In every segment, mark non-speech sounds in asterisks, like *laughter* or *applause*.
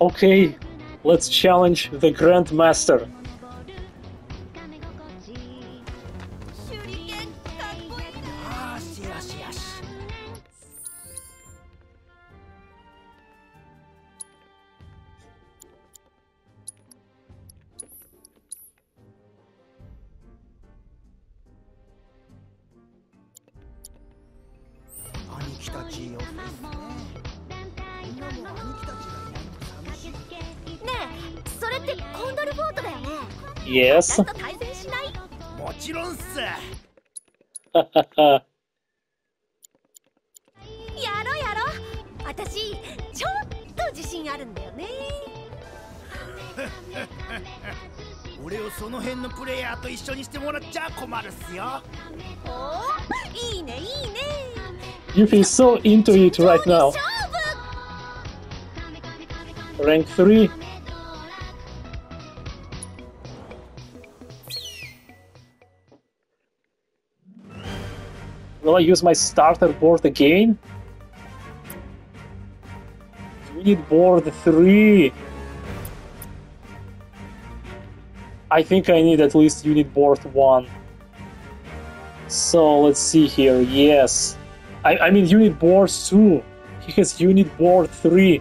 Okay, let's challenge the Grandmaster. Yes. ちゃんと対戦しない？もちろんっす。*laughs* やろやろ私ちょっと自信あるんだよね。*laughs* 俺をその辺のプレイヤーと一緒にしてもらっちゃ困るっすよ。おーいいねいいね。You feel so into it right now. *laughs* Rank 3. Will I use my starter board again? Unit board 3. I think I need at least unit board 1. So let's see here. Yes. I, I mean unit board 2. He has unit board 3.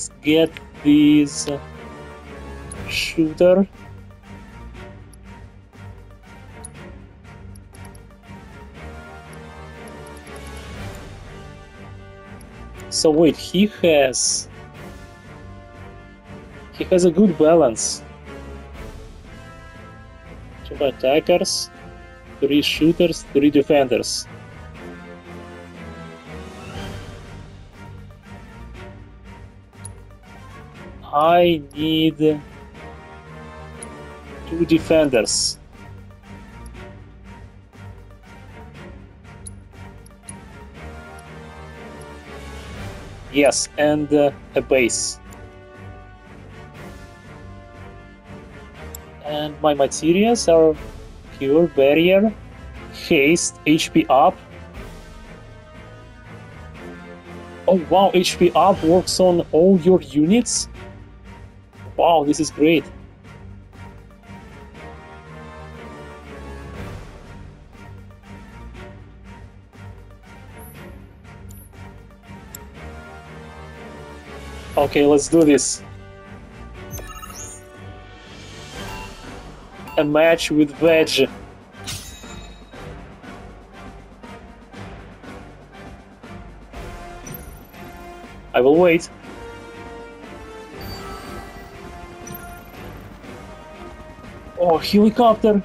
Let's get uh, shooter. So wait, he has he has a good balance. Two attackers, three shooters, three defenders. I need two defenders. Yes, and uh, a base. And my materials are Cure Barrier, Haste, HP Up. Oh wow, HP Up works on all your units? Wow, this is great. Okay, let's do this. A match with Veg. Helicopter!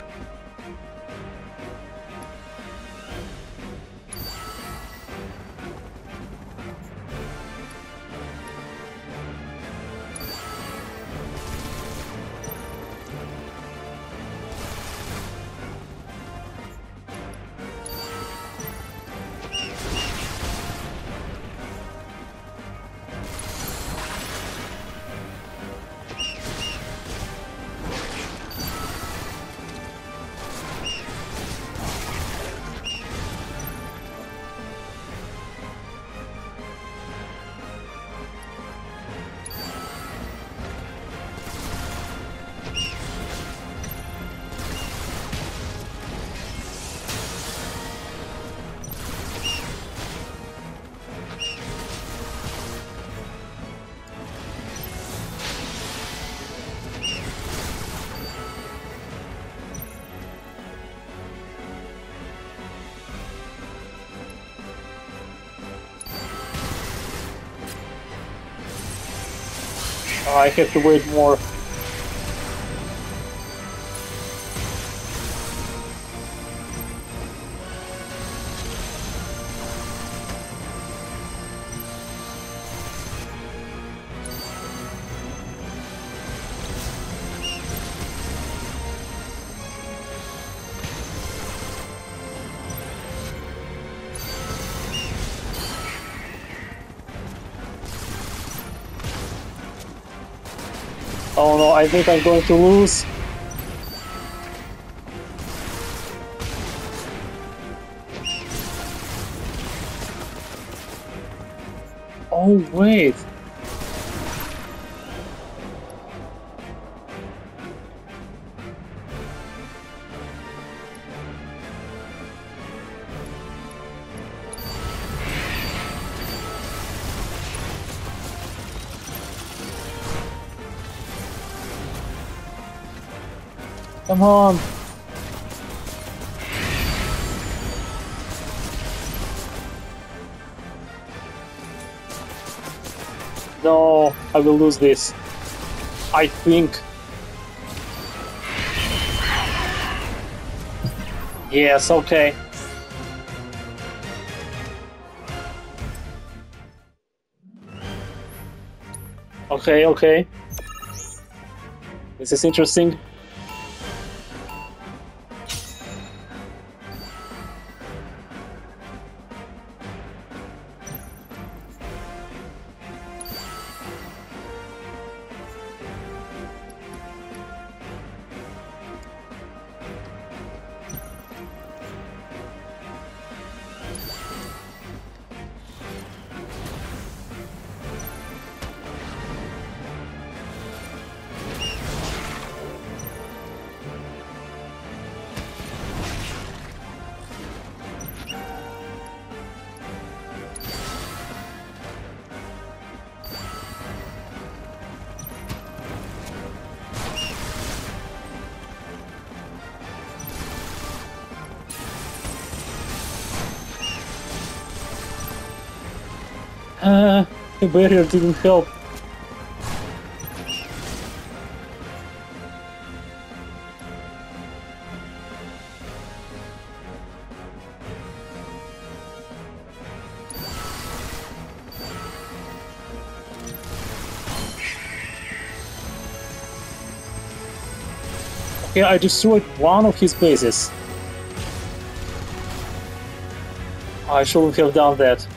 I have to wait more. I think I'm going to lose. Oh wait. Come on. No, I will lose this. I think. Yes, okay. Okay, okay. This is interesting. Barrier didn't help. Okay, I destroyed one of his bases. I shouldn't have done that.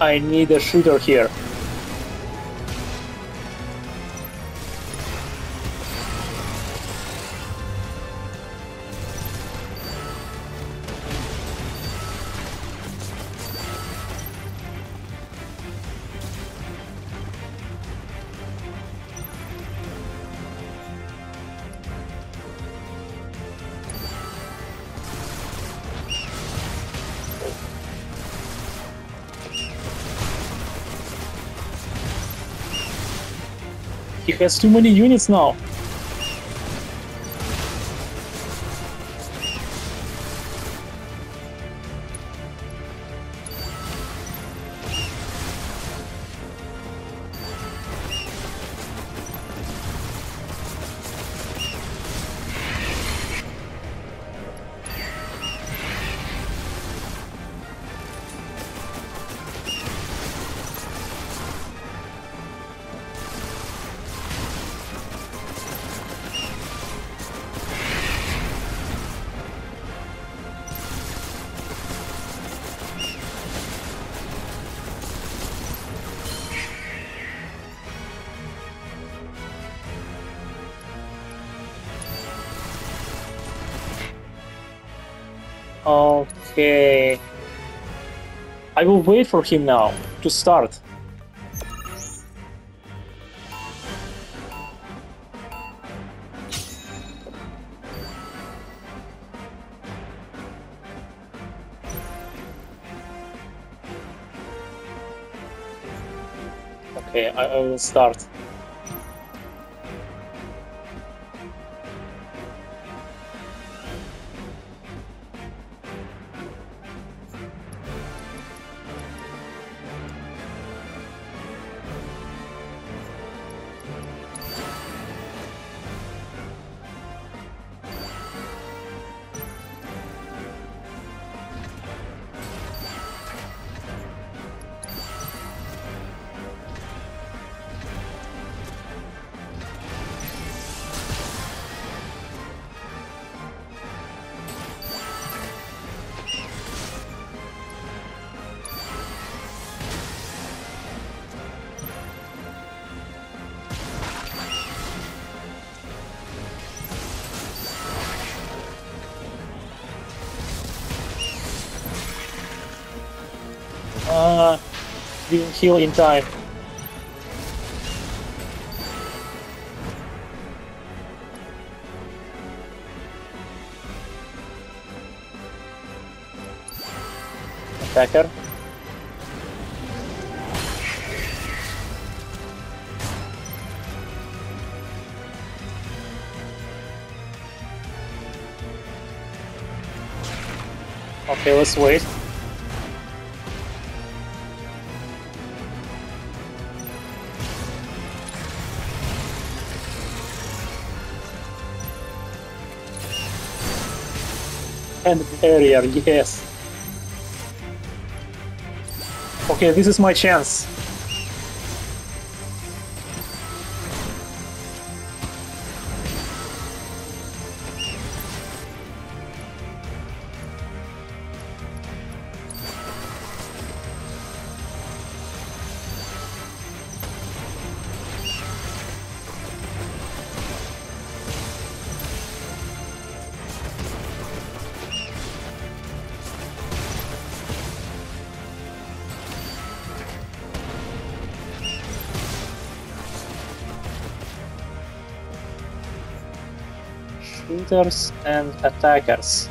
I need a shooter here. Has too many units now. Wait for him now to start. Okay, I, I will start. Didn't heal in time. Attacker. Okay, let's wait. And barrier, yes. Okay, this is my chance. Shooters and attackers.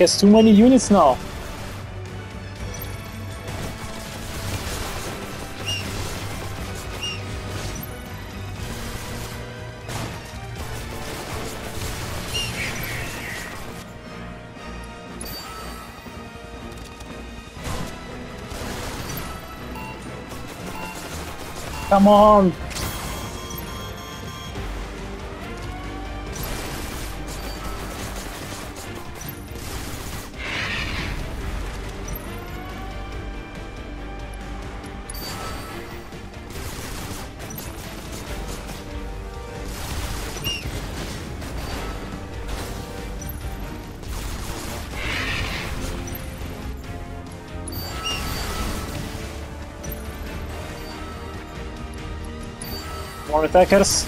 Has too many units now. Come on! More attackers.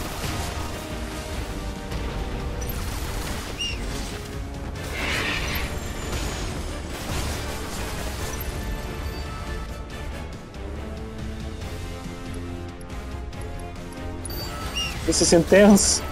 This is intense.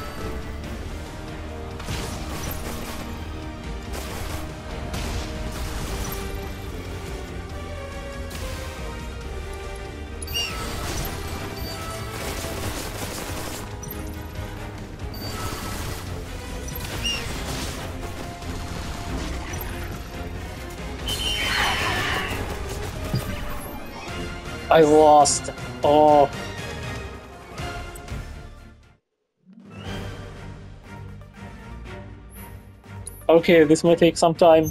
I lost. Oh. Okay, this might take some time.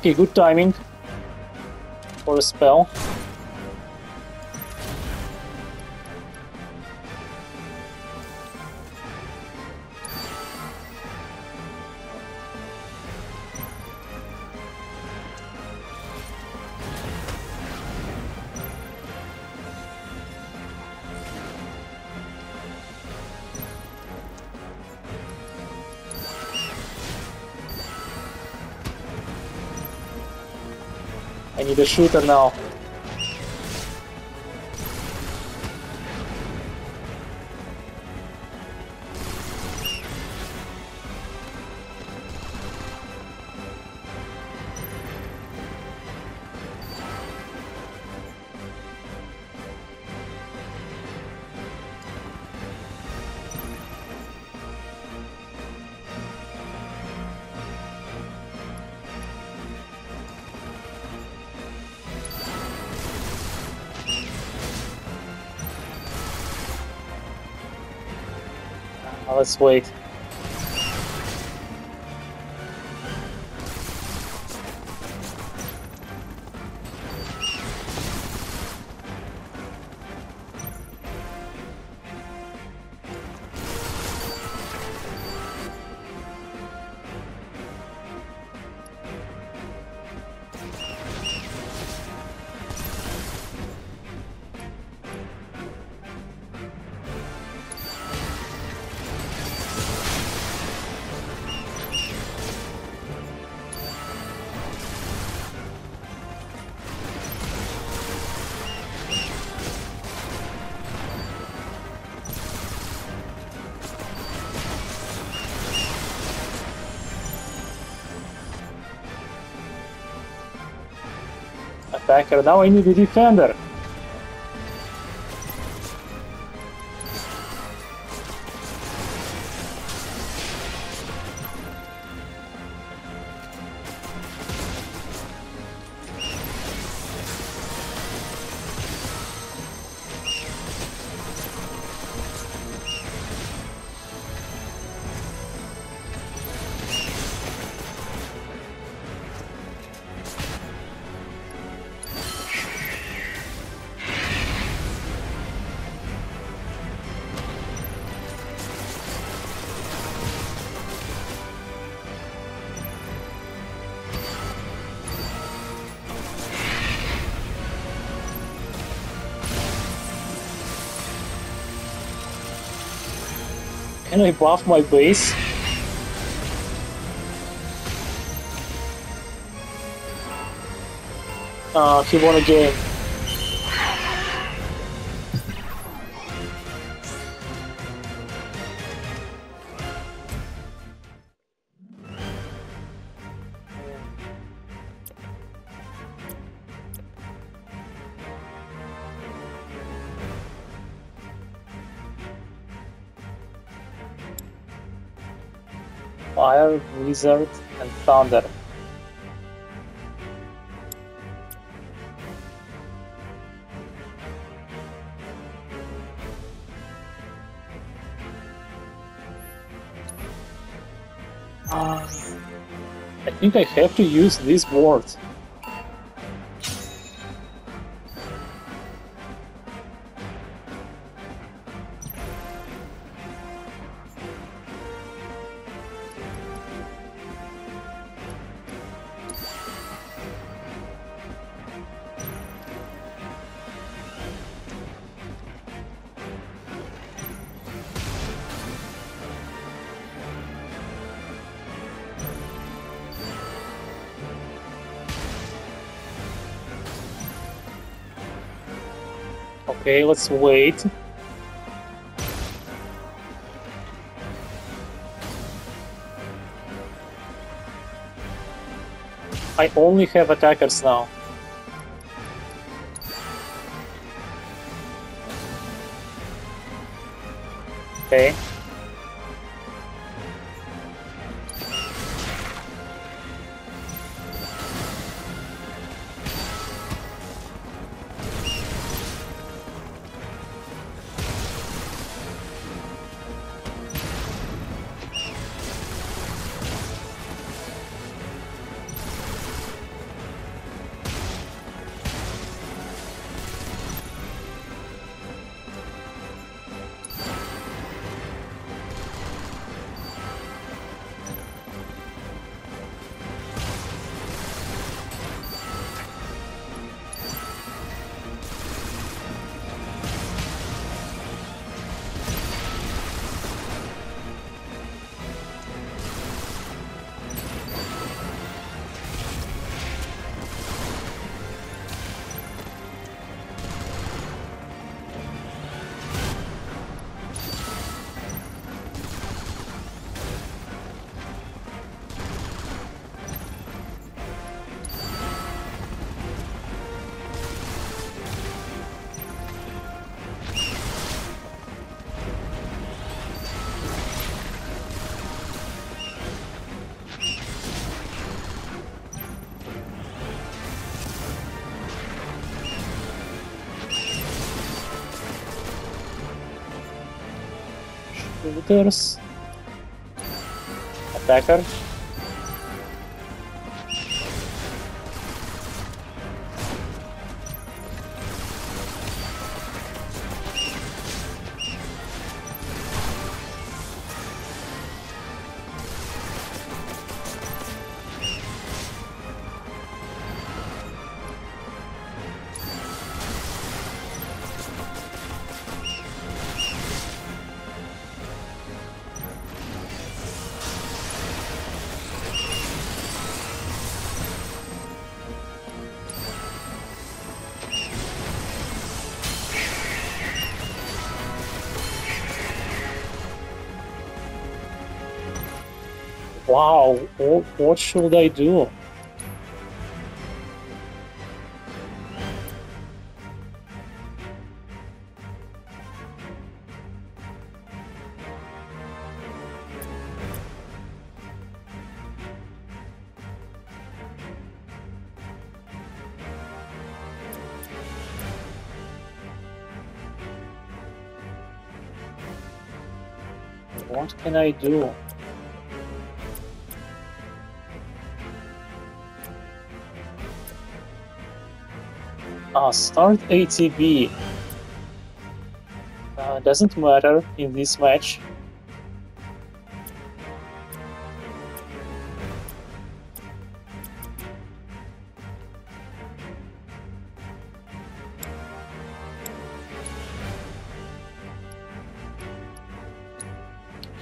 Okay, good timing for a spell. A shooter now. Uh, let's Attacker, now I need a defender. I *laughs* buff my base? Uh, he won a game. Blizzard, and Thunder. Uh, I think I have to use this board. Okay, let's wait. I only have attackers now. Okay. Shooters. Attacker. What should I do? What can I do? Ah, start ATB. Uh, doesn't matter in this match.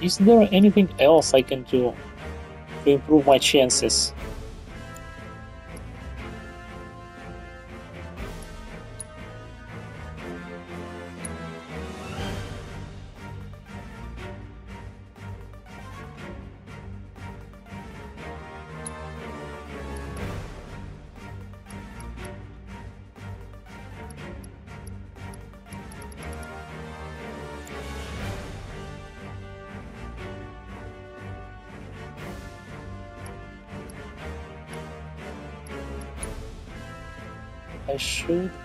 Is there anything else I can do to improve my chances?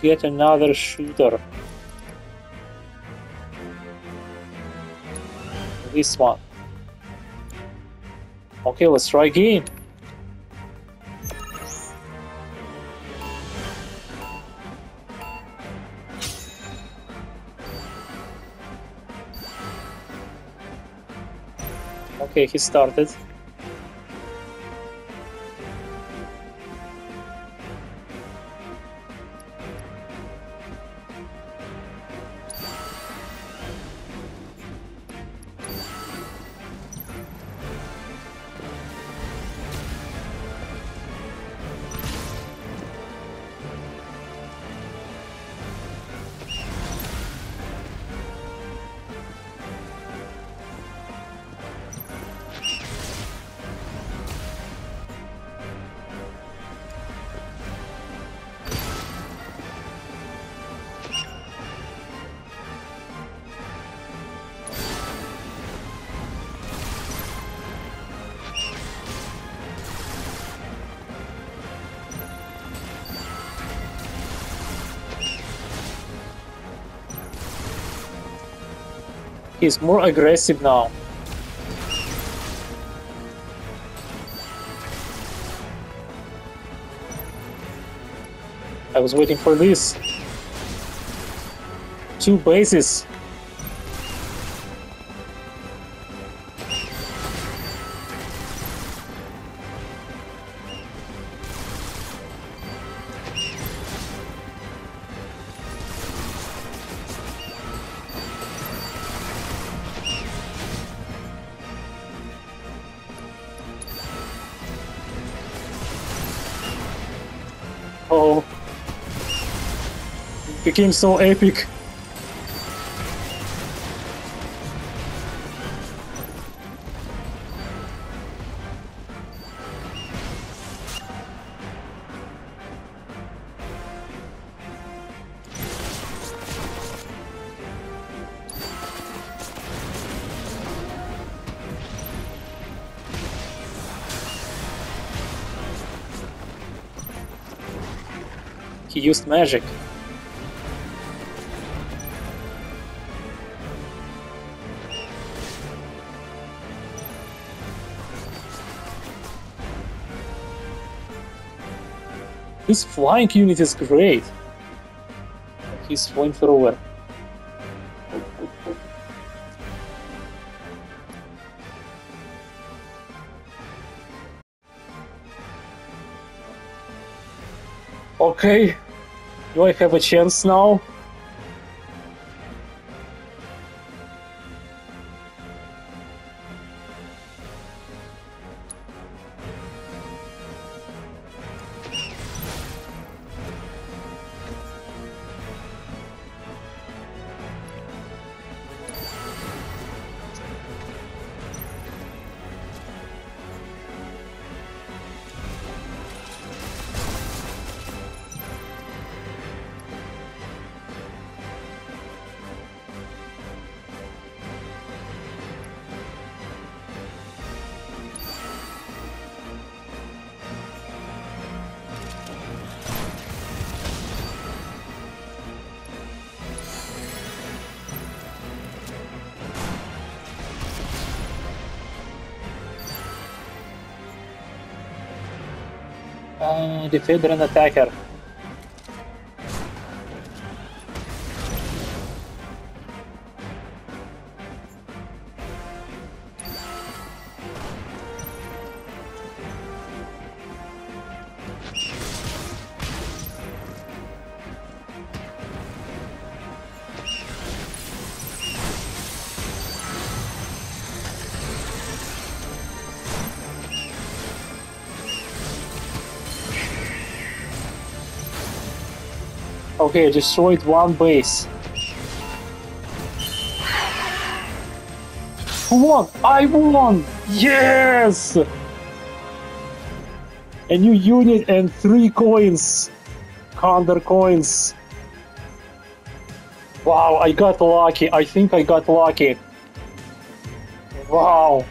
Get another shooter. This one. Okay, let's try again. Okay, he started. He's more aggressive now. I was waiting for this. Two bases. Became so epic. He used magic. This flying unit is great. He's flamethrower. Okay, do I have a chance now? ديفيد رنا تاكر Okay, destroyed one base. Won! I won! Yes! A new unit and three coins. Condor coins. Wow, I got lucky. I think I got lucky. Wow.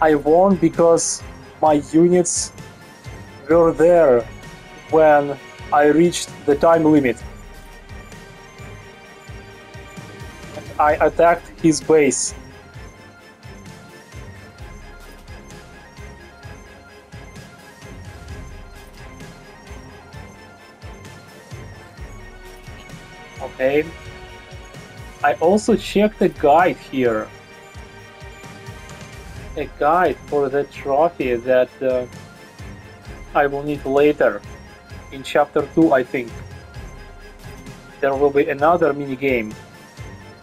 I won because my units were there when I reached the time limit. I attacked his base. Okay. I also checked the guide here a guide for the trophy that uh, I will need later. In chapter 2 I think. There will be another mini game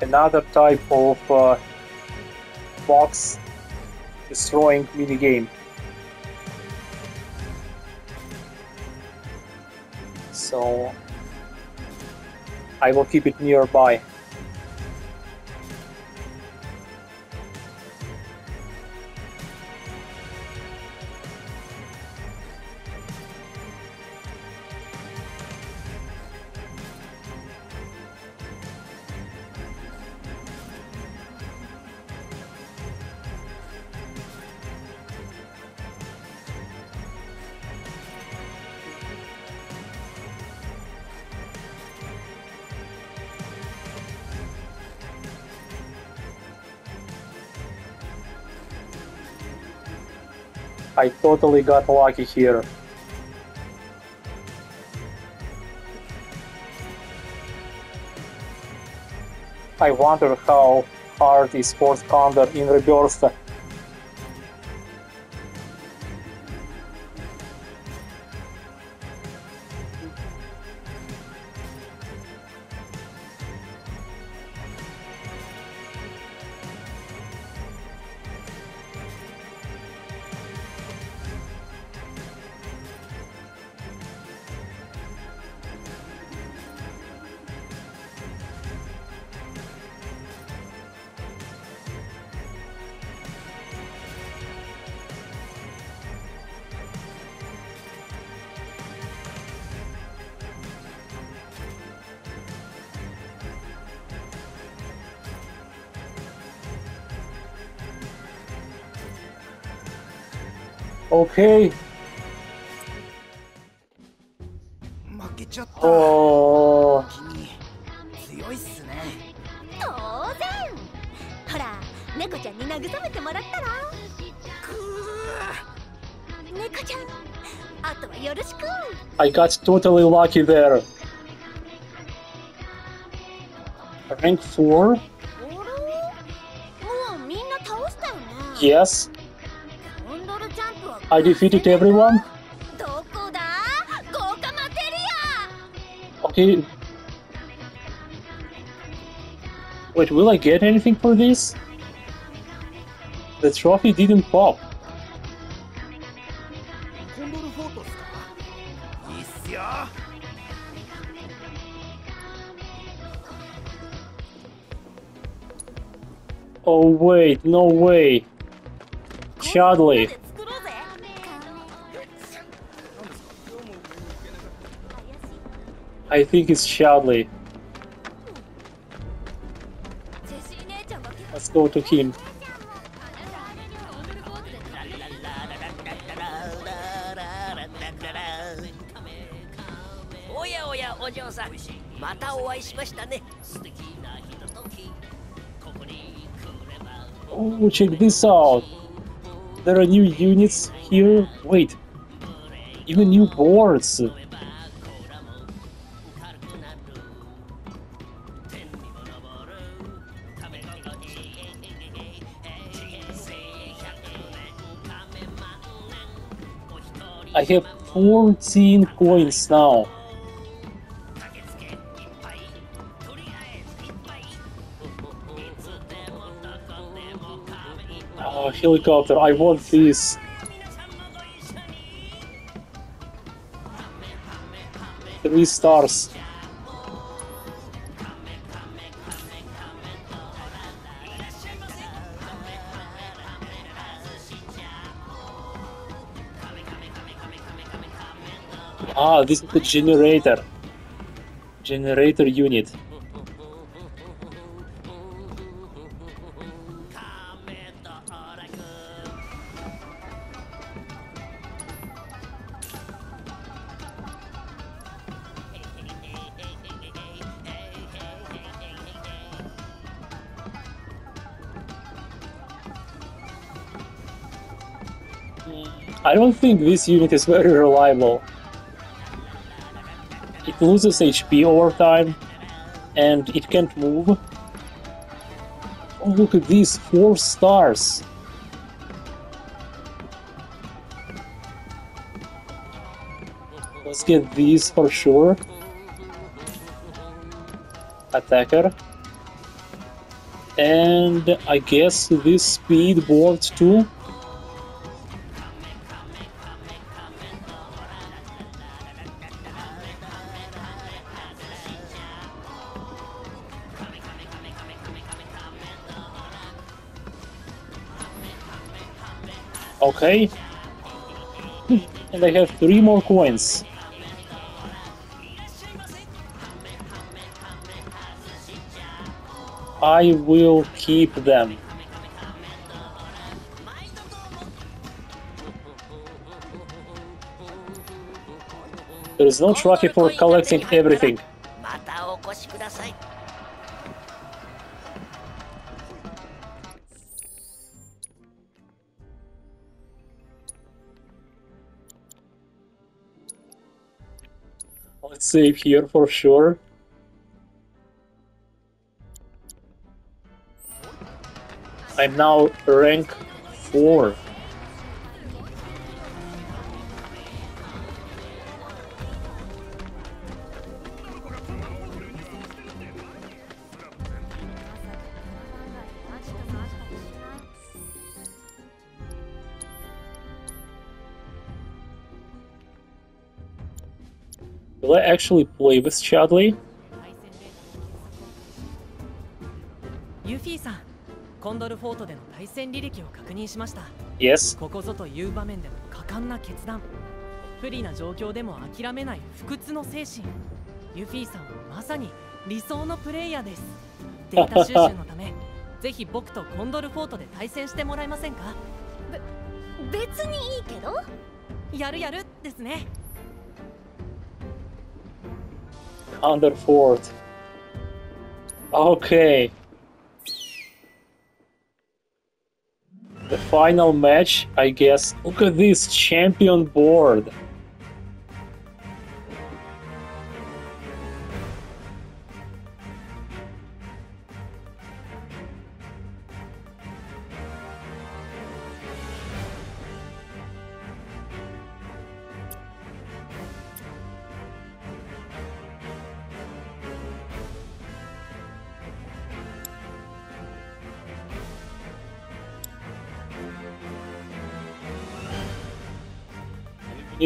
another type of uh, box destroying mini game so I will keep it nearby I totally got lucky here. I wonder how hard is Fort Condor in Rebirth. Okay, 負けち ちゃったおー君強いっすね当然ほら猫ちゃんに慰めてもらったら猫ちゃんあとはよろしく I got totally lucky there. Rank 4? おろもうみんな倒したよね Yes. I defeated everyone. Okay. Wait, will I get anything for this? The trophy didn't pop. Oh wait, no way. Charlie. I think it's Xiaoli. Let's go to him. Oh, check this out! There are new units here. Wait, even new boards. Have 14 coins now. Oh, helicopter, I want this. Three stars. Ah, this is the generator. Generator unit. I don't think this unit is very reliable. It loses HP over time, and it can't move. Oh, look at these four stars. Let's get these for sure. Attacker. And I guess this speed board too. Okay. And I have three more coins. I will keep them. There is no trophy for collecting everything. Save here for sure. I'm now rank 4. Will I actually play with Chadley? ユフィさんコンドルフォートでの対戦履歴を確認しました。Yes. ここぞという場面での果敢な決断。不利な状況でも諦めない不屈の精神。ユフィさんはまさに理想のプレイヤーです。データ収集のため *laughs* ぜひ僕とコンドルフォートで対戦してもらえませんか？別にいいけど？やるやるですね under fort. Okay. The final match, I guess. Look at this champion board.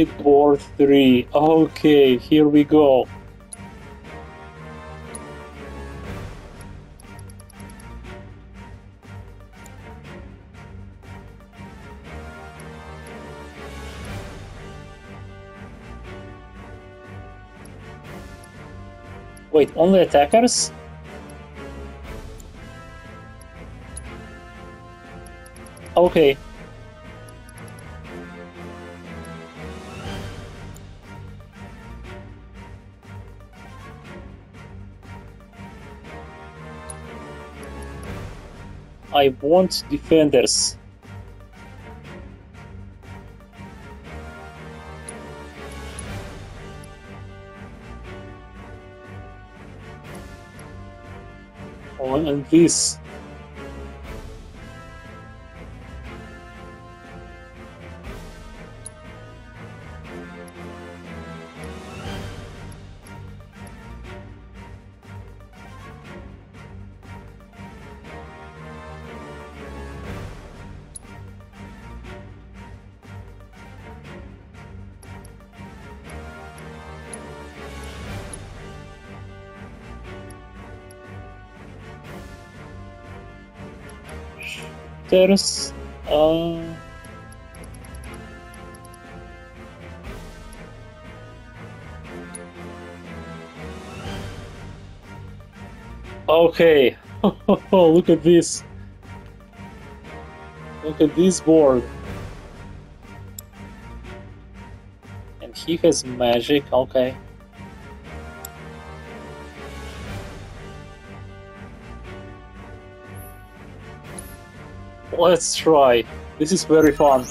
Board three. Okay, here we go. Wait, only attackers? Okay. I want defenders. Oh, and this. There's uh Okay. *laughs* Look at this. Look at this board. And he has magic, okay. Let's try. This is very fun.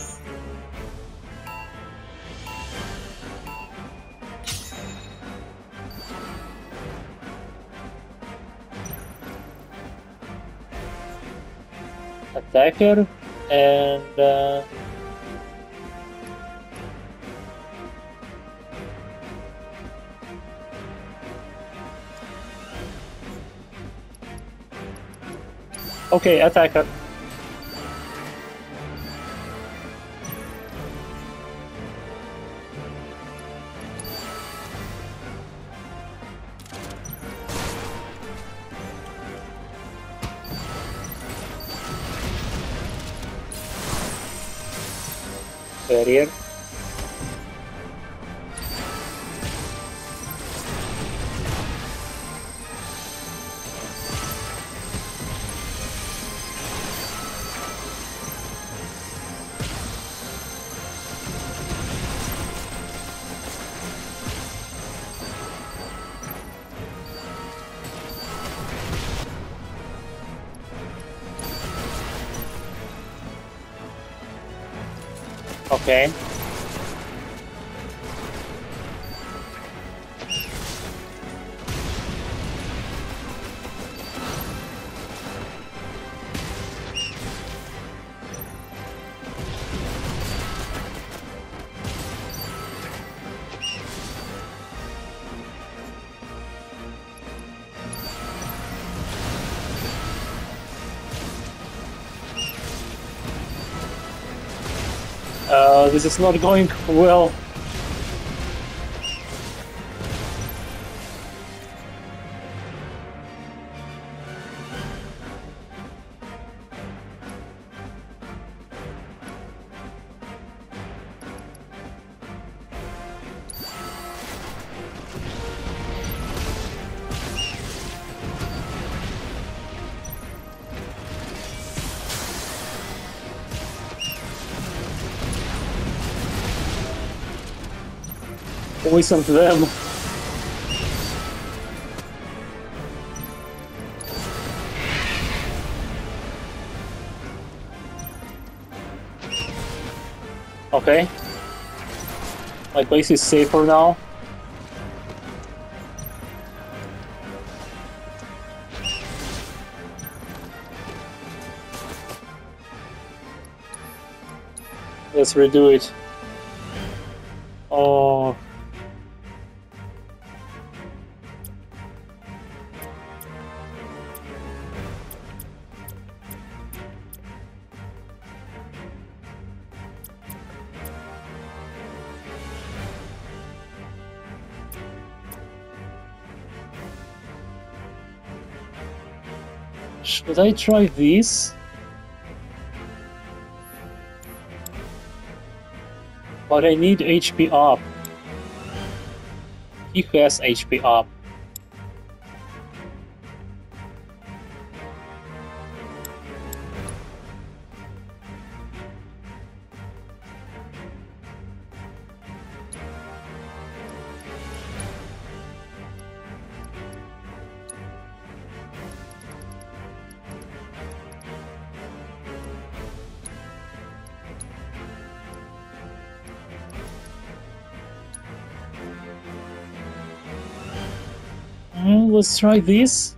Attacker and uh, Okay, attacker. Barrier. Okay. This is not going well. Poison to them. Okay. My place is safer now. Let's redo it. Oh. Should I try this? But I need HP up. He has HP up. Let's try this.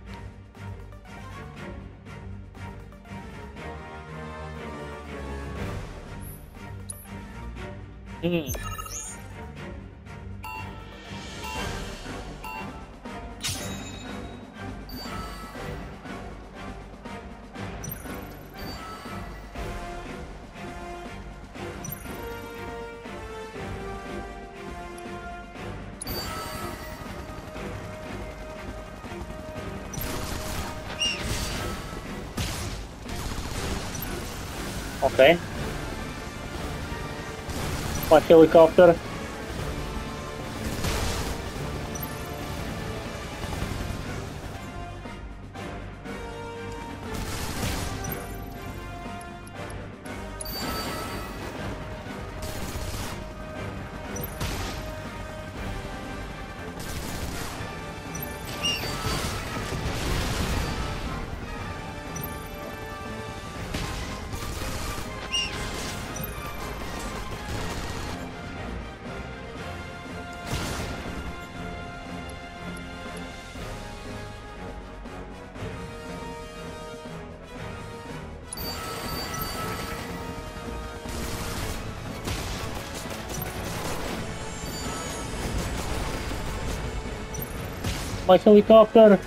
Okay. My helicopter. My helicopter.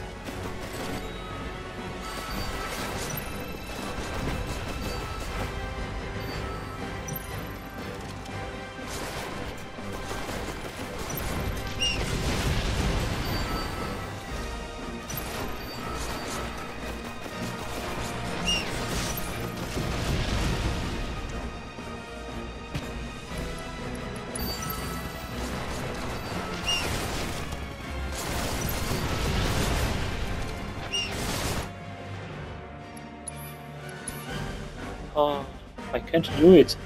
Can't do it.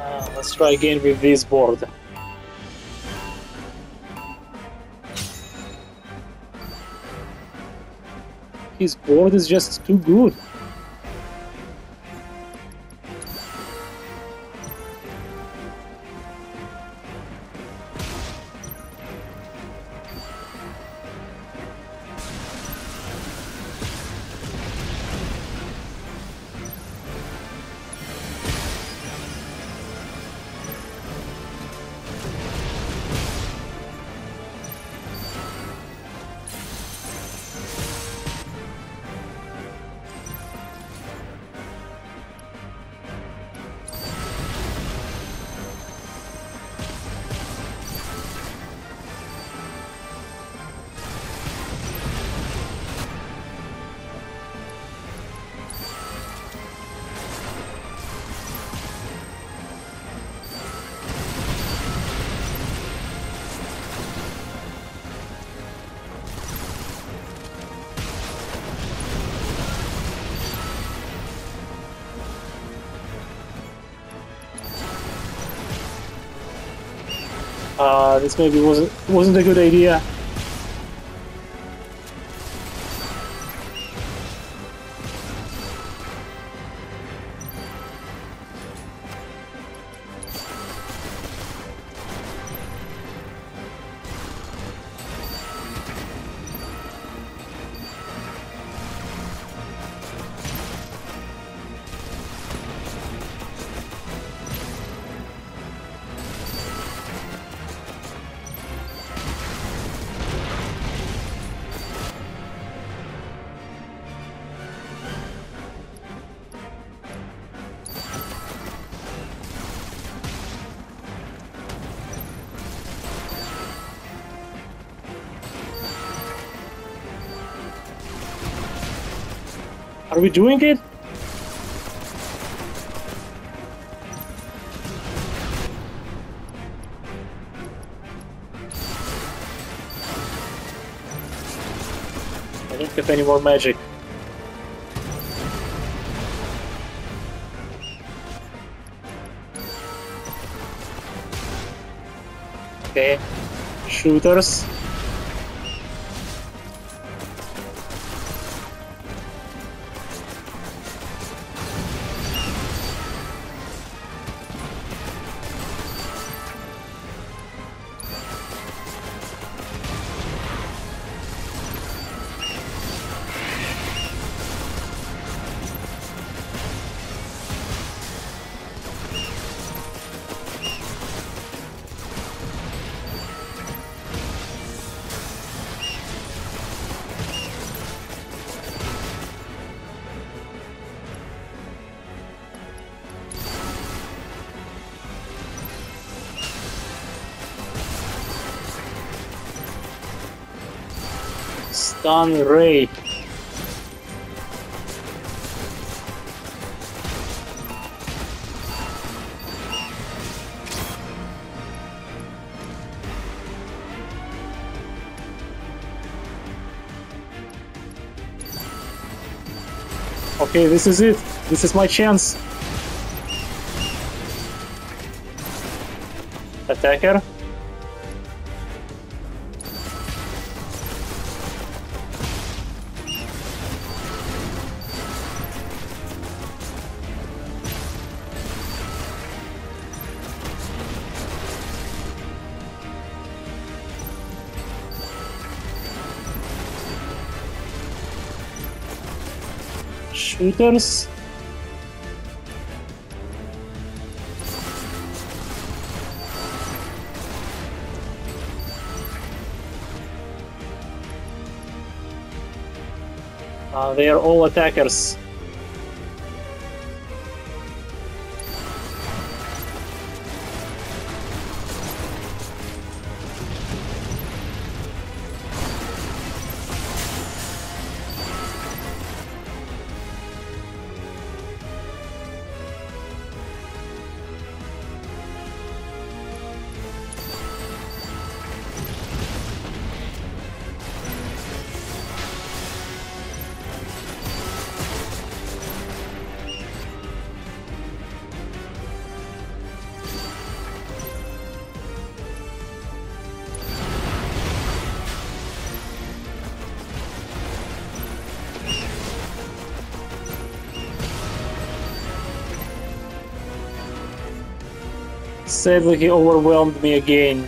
Ah, let's try again with this board. His board is just too good. This maybe wasn't wasn't a good idea. Are we doing it? I don't have any more magic. Okay. Shooters. Stun Ray. Okay, this is it. This is my chance. Attacker. Uh, they are all attackers. Sadly, he overwhelmed me again.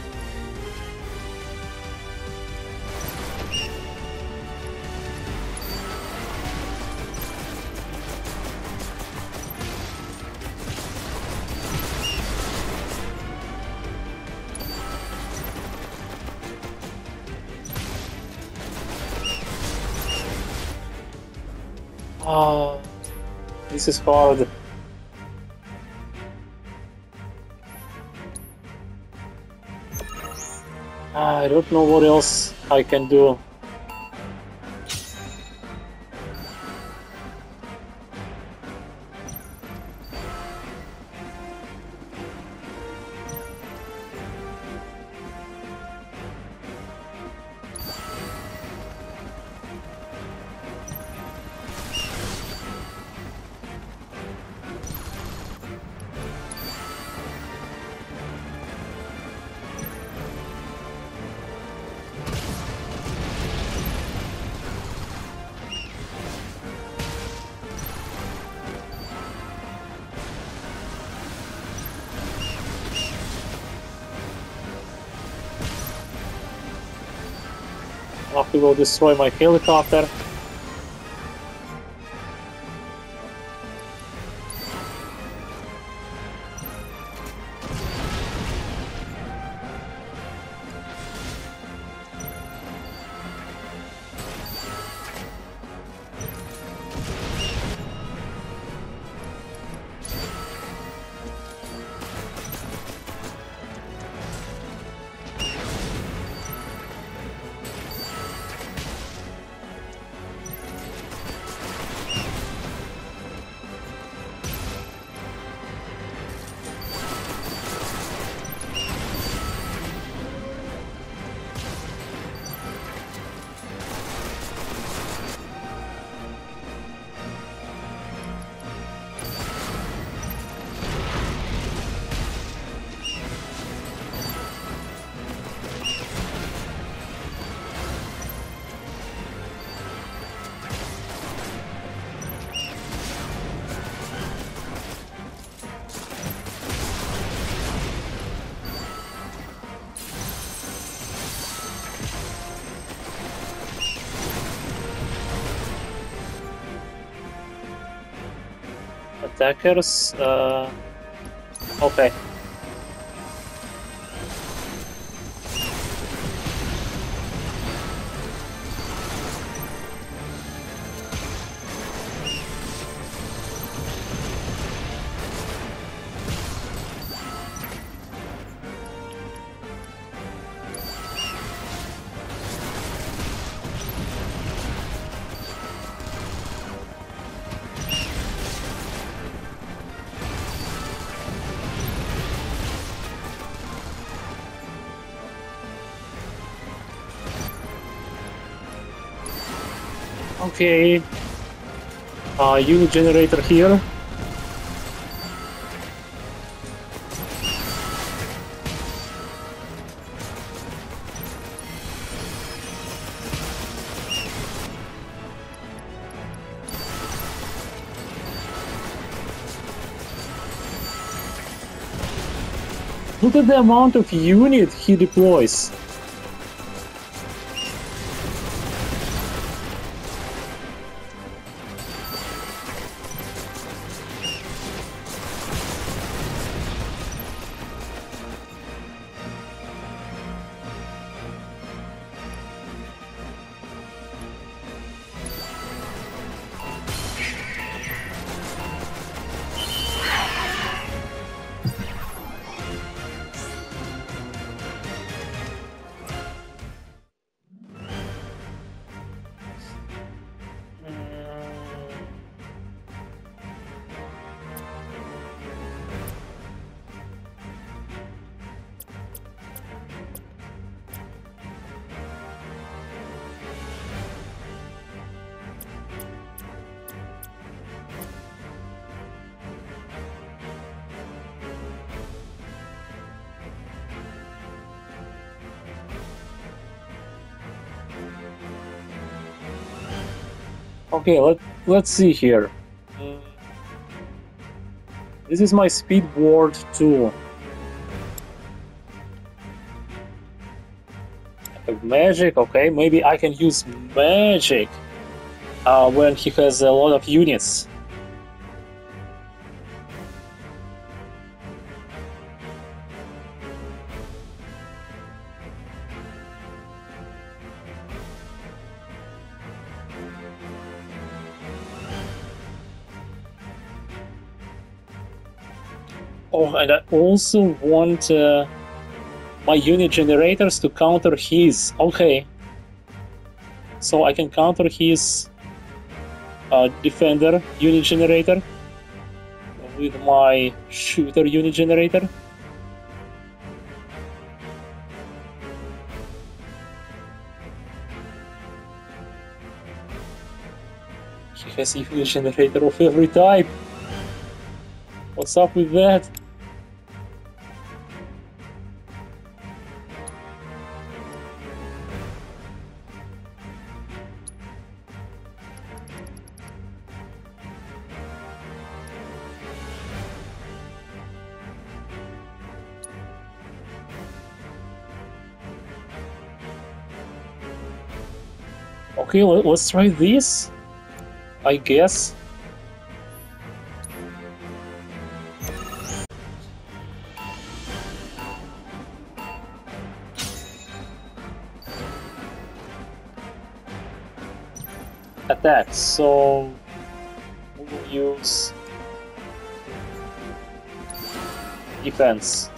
Ah, this is hard. I don't know what else I can do. Will destroy my helicopter. Attackers. Uh, okay. Okay. Uh, unit generator here. Look at the amount of unit he deploys. Okay, let, let's see here. This is my speed ward tool. Magic, okay, maybe I can use magic uh, when he has a lot of units. Also want uh, my unit generators to counter his. Okay. So I can counter his uh, defender unit generator with my shooter unit generator. He has unit generator of every type. What's up with that? Okay, let, let's try this. I guess. Attack, so we will use defense.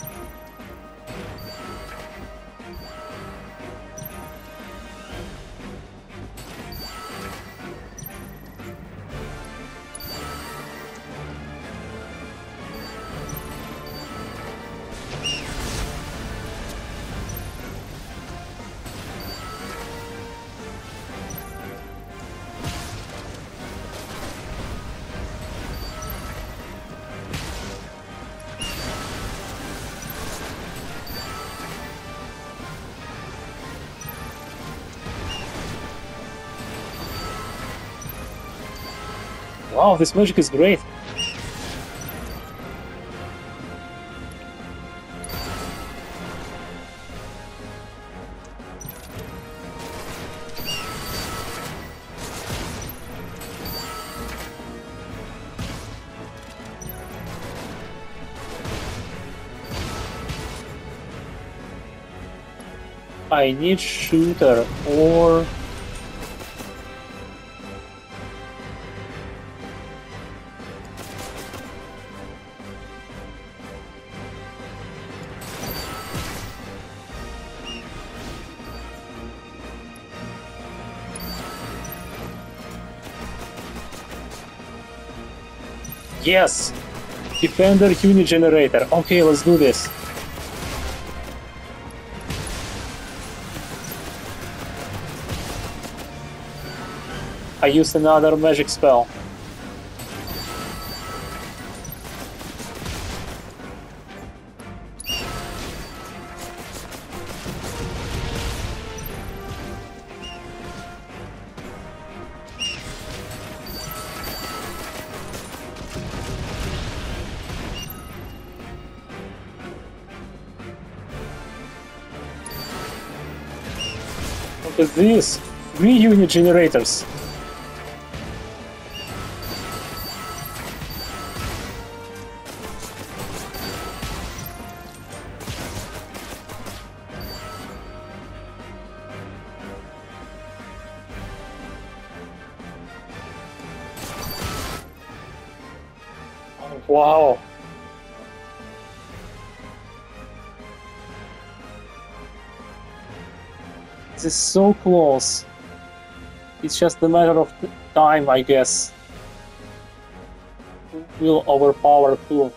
Wow, this magic is great. I need shooter or Yes! Defender unit generator. Okay, let's do this. I used another magic spell. This! Unit generators! Is so close. It's just a matter of time, I guess. We'll overpower two.